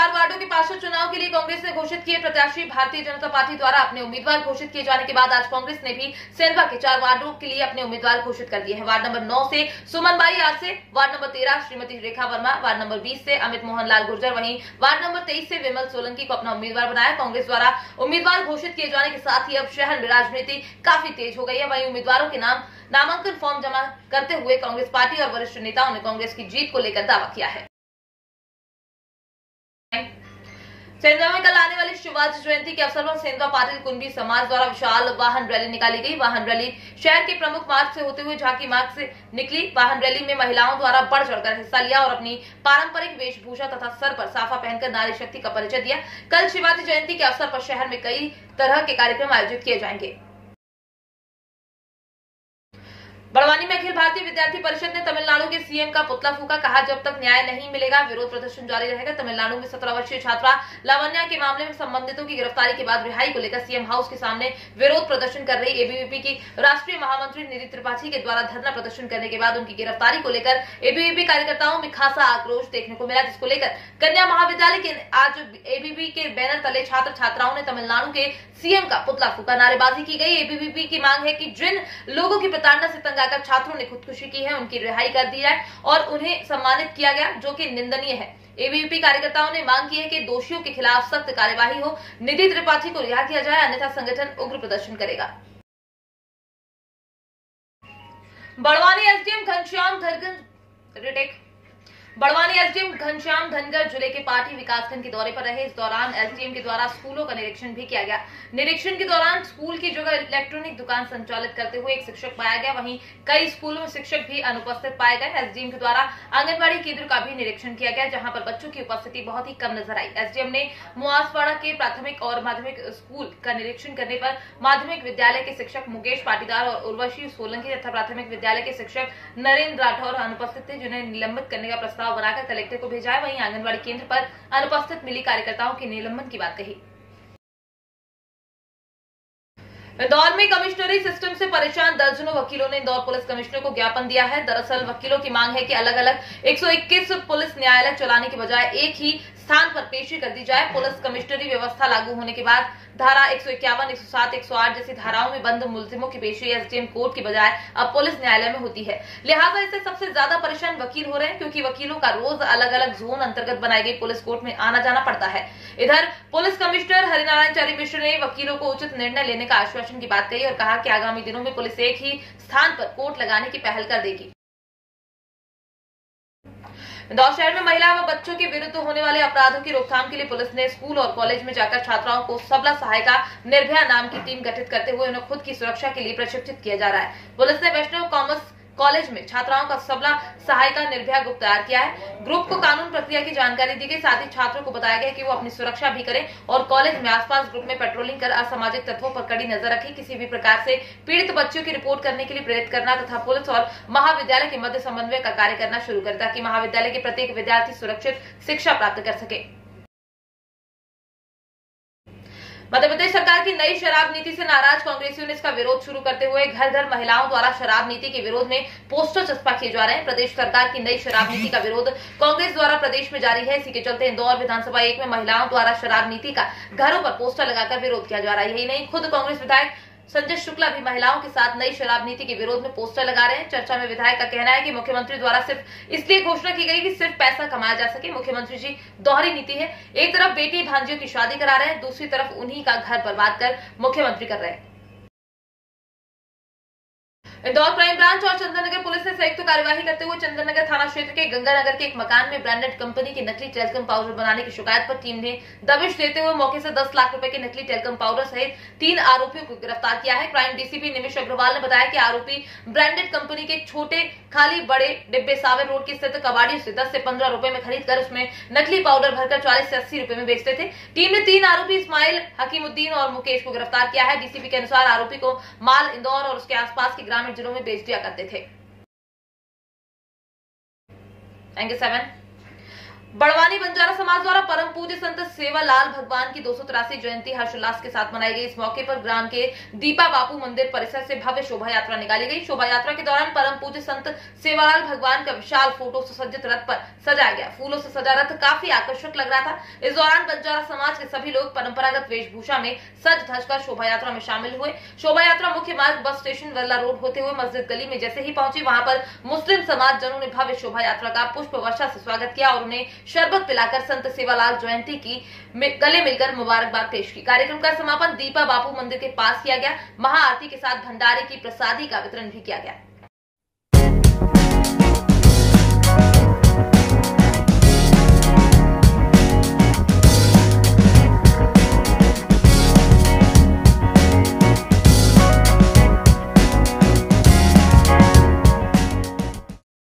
चार वार्डो के पार्षद चुनाव के लिए कांग्रेस ने घोषित किए प्रत्याशी भारतीय जनता पार्टी द्वारा अपने उम्मीदवार घोषित किए जाने के बाद आज कांग्रेस ने भी सेंधवा के चार वार्डो के लिए अपने उम्मीदवार घोषित कर दिए हैं। वार्ड नंबर नौ से सुमन बाई आज से, वार्ड नंबर तेरह श्रीमती रेखा वर्मा, वार्ड नंबर बीस से अमित मोहन लाल गुर्जर वहीं, वार्ड नंबर तेईस से विमल सोलंकी को अपना उम्मीदवार बनाया। कांग्रेस द्वारा उम्मीदवार घोषित किए जाने के साथ ही अब शहर में राजनीति काफ़ी तेज हो गई है। वहीं उम्मीदवारों के नाम, नामांकन फॉर्म जमा करते हुए कांग्रेस पार्टी और वरिष्ठ नेताओं ने कांग्रेस की जीत को लेकर दावा किया है। सेंधवा में कल आने वाली शिवाजी जयंती के अवसर पर सेंधवा पाटिल कुंभी समाज द्वारा विशाल वाहन रैली निकाली गई। वाहन रैली शहर के प्रमुख मार्ग से होते हुए झांकी मार्ग से निकली। वाहन रैली में महिलाओं द्वारा बढ़ चढ़कर हिस्सा लिया और अपनी पारंपरिक वेशभूषा तथा सर पर साफा पहनकर नारी शक्ति का परिचय दिया। कल शिवाजी जयंती के अवसर पर शहर में कई तरह के कार्यक्रम आयोजित किए जाएँगे। बड़वानी में अखिल भारतीय विद्यार्थी परिषद ने तमिलनाडु के सीएम का पुतला फूका कहा, जब तक न्याय नहीं मिलेगा, विरोध प्रदर्शन जारी रहेगा। तमिलनाडु में सत्रह वर्षीय छात्रा लावण्या के मामले में संबंधितों की गिरफ्तारी के बाद रिहाई को लेकर सीएम हाउस के सामने विरोध प्रदर्शन कर रही एबीवीपी की राष्ट्रीय महामंत्री निधि त्रिपाठी के द्वारा धरना प्रदर्शन करने के बाद उनकी गिरफ्तारी को लेकर एबीवीपी कार्यकर्ताओं में खासा आक्रोश देखने को मिला, जिसको लेकर कन्या महाविद्यालय के आज एबीवी के बैनर तले छात्र छात्राओं ने तमिलनाडु के सीएम का पुतला फूका। नारेबाजी की गई एबीवीपी की मांग है कि जिन लोगों की प्रताड़ना से तंग आकर छात्रों ने खुदकुशी की है, उनकी रिहाई कर दी जाए और उन्हें सम्मानित किया गया, जो की निंदनीय है। एबीवीपी कार्यकर्ताओं ने मांग की है कि दोषियों के खिलाफ सख्त कार्यवाही हो। निधि त्रिपाठी को रिहा किया जाए, अन्यथा संगठन उग्र प्रदर्शन करेगा। Barwani SDM Ghanshyam Dhargan, retake. Barwani SDM Ghanshyam Dhangar ज़िले के पार्टी विकासखंड के दौरे पर रहे। इस दौरान एसडीएम के द्वारा स्कूलों का निरीक्षण भी किया गया। निरीक्षण के दौरान स्कूल की जगह इलेक्ट्रॉनिक दुकान संचालित करते हुए एक शिक्षक पाया गया। वहीं कई स्कूलों में शिक्षक भी अनुपस्थित पाए गए। एसडीएम के द्वारा आंगनबाड़ी केंद्र का भी निरीक्षण किया गया, जहाँ पर बच्चों की उपस्थिति बहुत ही कम नज़र आई। एसडीएम ने मुआसवाड़ा के प्राथमिक और माध्यमिक स्कूल का निरीक्षण करने पर माध्यमिक विद्यालय के शिक्षक मुकेश पाटीदार और उर्वशी सोलंकी तथा प्राथमिक विद्यालय के शिक्षक नरेंद्र राठौर अनुपस्थित थे, जिन्हें निलंबित करने का प्रस्ताव प्रस्ताव बनाकर कलेक्टर को भेजा है। वहीं आंगनबाड़ी केंद्र पर अनुपस्थित मिली कार्यकर्ताओं के निलंबन की बात कही। इंदौर में कमिश्नरी सिस्टम से परेशान दर्जनों वकीलों ने इंदौर पुलिस कमिश्नर को ज्ञापन दिया है। दरअसल वकीलों की मांग है कि अलग अलग 121 पुलिस न्यायालय चलाने के बजाय एक ही स्थान पर पेशी कर दी जाए। पुलिस कमिश्नरी व्यवस्था लागू होने के बाद धारा एक सौ इक्यावन, एक सौ सात, एक सौ आठ जैसी धाराओं में बंद मुलजिमों की पेशी एसडीएम कोर्ट की बजाय अब पुलिस न्यायालय में होती है। लिहाजा इससे सबसे ज़्यादा परेशान वकील हो रहे हैं, क्योंकि वकीलों का रोज अलग अलग जोन अंतर्गत बनाई गई पुलिस कोर्ट में आना जाना पड़ता है। इधर, पुलिस कमिश्नर हरिनारायण चारी मिश्र ने वकीलों को उचित निर्णय लेने का आश्वासन की बात कही और कहा कि आगामी दिनों में पुलिस एक ही स्थान पर कोर्ट लगाने की पहल कर देगी। इंदौर शहर में महिला व बच्चों के विरुद्ध होने वाले अपराधों की रोकथाम के लिए पुलिस ने स्कूल और कॉलेज में जाकर छात्राओं को सबला सहायता निर्भया नाम की टीम गठित करते हुए उन्हें खुद की सुरक्षा के लिए प्रशिक्षित किया जा रहा है। पुलिस ने वैष्णव कॉमर्स कॉलेज में छात्राओं का सबला सहायिका निर्भया ग्रुप तैयार किया है। ग्रुप को कानून प्रक्रिया की जानकारी दी गई, साथ ही छात्रों को बताया गया कि वो अपनी सुरक्षा भी करें और कॉलेज में आसपास ग्रुप में पेट्रोलिंग कर असामाजिक तत्वों पर कड़ी नज़र रखें। किसी भी प्रकार से पीड़ित बच्चों की रिपोर्ट करने के लिए प्रेरित करना तथा पुलिस और महाविद्यालय के मध्य समन्वय का कार्य करना शुरू कर, ताकि महाविद्यालय के प्रत्येक विद्यार्थी सुरक्षित शिक्षा प्राप्त कर सके। मध्य प्रदेश सरकार की नई शराब नीति से नाराज़ कांग्रेसियों ने इसका विरोध शुरू करते हुए घर घर महिलाओं द्वारा शराब नीति के विरोध में पोस्टर चस्पा किए जा रहे हैं। प्रदेश सरकार की नई शराब नीति का विरोध कांग्रेस द्वारा प्रदेश में जारी है। इसी के चलते इंदौर विधानसभा एक में महिलाओं द्वारा शराब नीति का घरों पर पोस्टर लगाकर विरोध किया जा रहा है। यही नहीं, खुद कांग्रेस विधायक संजय शुक्ला भी महिलाओं के साथ नई शराब नीति के विरोध में पोस्टर लगा रहे हैं। चर्चा में विधायक का कहना है कि मुख्यमंत्री द्वारा सिर्फ़ इसलिए घोषणा की गई कि सिर्फ़ पैसा कमाया जा सके। मुख्यमंत्री जी, दोहरी नीति है। एक तरफ़ बेटी भांजियों की शादी करा रहे हैं, दूसरी तरफ़ उन्हीं का घर बर्बाद कर मुख्यमंत्री कर रहे हैं। इंदौर क्राइम ब्रांच और चंदननगर पुलिस ने संयुक्त कार्यवाही करते हुए चंदननगर थाना क्षेत्र के गंगानगर के एक मकान में ब्रांडेड कंपनी की नकली टेलकम पाउडर बनाने की शिकायत पर टीम ने दबिश देते हुए मौके से 10 लाख रुपए के नकली टेलकम पाउडर सहित तीन आरोपियों को गिरफ़्तार किया है। क्राइम डीसीपी निमिष अग्रवाल ने बताया कि आरोपी ब्रांडेड कंपनी के छोटे, खाली, बड़े डिब्बे सावर रोड की स्थित कबाड़ी से दस से पंद्रह रुपए में खरीद कर उसमें नकली पाउडर भरकर चालीस से अस्सी रुपए में बेचते थे। टीम ने तीन आरोपी इस्माइल हकीमुद्दीन और मुकेश को गिरफ़्तार किया है। डीसीपी के अनुसार आरोपी को माल इंदौर और उसके आसपास के ग्रामीण जिलों में बेच दिया करते थे। Thank you seven Barwani Banjara समाज द्वारा परम पूज्य संत सेवालाल भगवान की दो सौ तिरासी जयंती हर्षोल्लास के साथ मनाई गई। इस मौके पर ग्राम के दीपा बापू मंदिर परिसर से भव्य शोभा यात्रा निकाली गई। शोभा यात्रा के दौरान परम पूज्य संत सेवालाल भगवान का विशाल फ़ोटो सुसज्जित रथ पर सजाया गया। फूलों से सजा रथ काफ़ी आकर्षक लग रहा था। इस दौरान बंजारा समाज के सभी लोग परंपरागत वेशभूषा में सज धज कर शोभा यात्रा में शामिल हुए। शोभा यात्रा मुख्य मार्ग बस स्टेशन वर्ला रोड होते हुए मस्जिद गली में जैसे ही पहुँची, वहाँ पर मुस्लिम समाज जनों ने भव्य शोभा यात्रा का पुष्प वर्षा से स्वागत किया और उन्हें शरबत पिलाकर संत सेवालाल जयंती की गले मिलकर मुबारकबाद पेश की। कार्यक्रम का समापन दीपा बापू मंदिर के पास किया गया। महाआरती के साथ भंडारे की प्रसादी का वितरण भी किया गया।